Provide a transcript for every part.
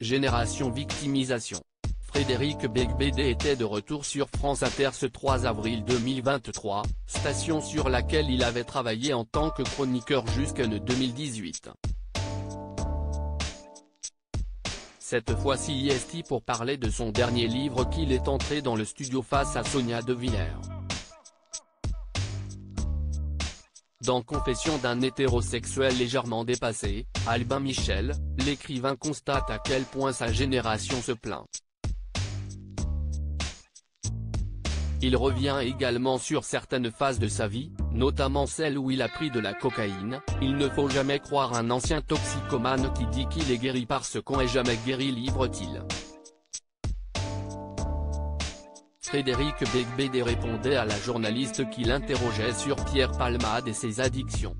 Génération Victimisation. Frédéric Beigbeder était de retour sur France Inter ce 3 avril 2023, station sur laquelle il avait travaillé en tant que chroniqueur jusqu'en 2018. Cette fois-ci IST pour parler de son dernier livre qu'il est entré dans le studio face à Sonia De Villers. Dans Confession d'un hétérosexuel légèrement dépassé, Albin Michel, l'écrivain constate à quel point sa génération se plaint. Il revient également sur certaines phases de sa vie, notamment celle où il a pris de la cocaïne, il ne faut jamais croire un ancien toxicomane qui dit qu'il est guéri parce qu'on est jamais guéri livre-t-il. Frédéric Beigbeder répondait à la journaliste qui l'interrogeait sur Pierre Palmade et ses addictions.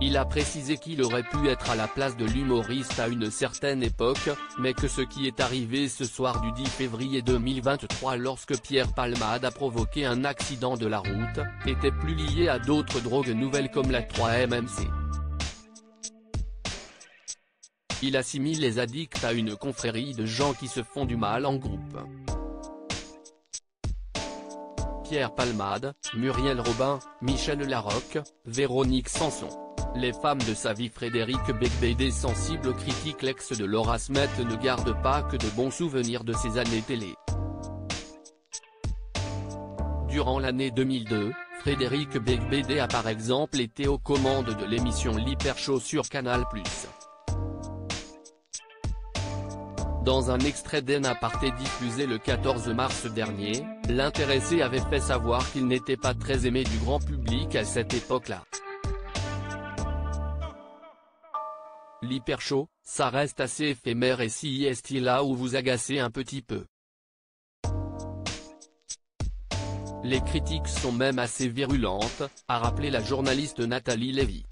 Il a précisé qu'il aurait pu être à la place de l'humoriste à une certaine époque, mais que ce qui est arrivé ce soir du 10 février 2023 lorsque Pierre Palmade a provoqué un accident de la route, était plus lié à d'autres drogues nouvelles comme la 3-MMC. Il assimile les addicts à une confrérie de gens qui se font du mal en groupe. Pierre Palmade, Muriel Robin, Michel Larocque, Véronique Sanson. Les femmes de sa vie Frédéric Beigbeder sensible critique l'ex de Laura Smet ne garde pas que de bons souvenirs de ses années télé. Durant l'année 2002, Frédéric Beigbeder a par exemple été aux commandes de l'émission l'Hyper Show sur Canal+. Dans un extrait d'En Aparté diffusé le 14 mars dernier, l'intéressé avait fait savoir qu'il n'était pas très aimé du grand public à cette époque-là. L'hyper show, ça reste assez éphémère et si est là où vous agacez un petit peu? Les critiques sont même assez virulentes, a rappelé la journaliste Nathalie Lévy.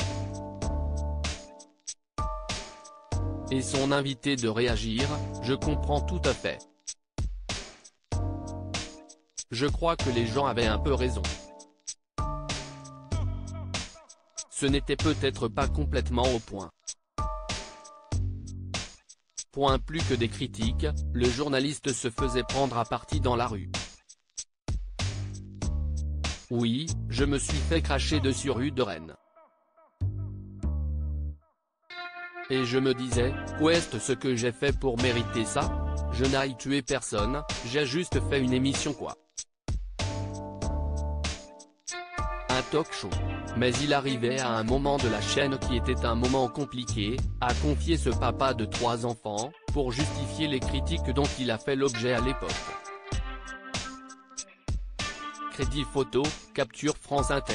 Et son invité de réagir, je comprends tout à fait. Je crois que les gens avaient un peu raison. Ce n'était peut-être pas complètement au point. Point plus que des critiques, le journaliste se faisait prendre à partie dans la rue. Oui, je me suis fait cracher dessus rue de Rennes. Et je me disais, est ce que j'ai fait pour mériter ça? Je n'aille tuer personne, j'ai juste fait une émission quoi. Un talk show. Mais il arrivait à un moment de la chaîne qui était un moment compliqué, a confié ce papa de trois enfants, pour justifier les critiques dont il a fait l'objet à l'époque. Crédit photo, capture France Inter.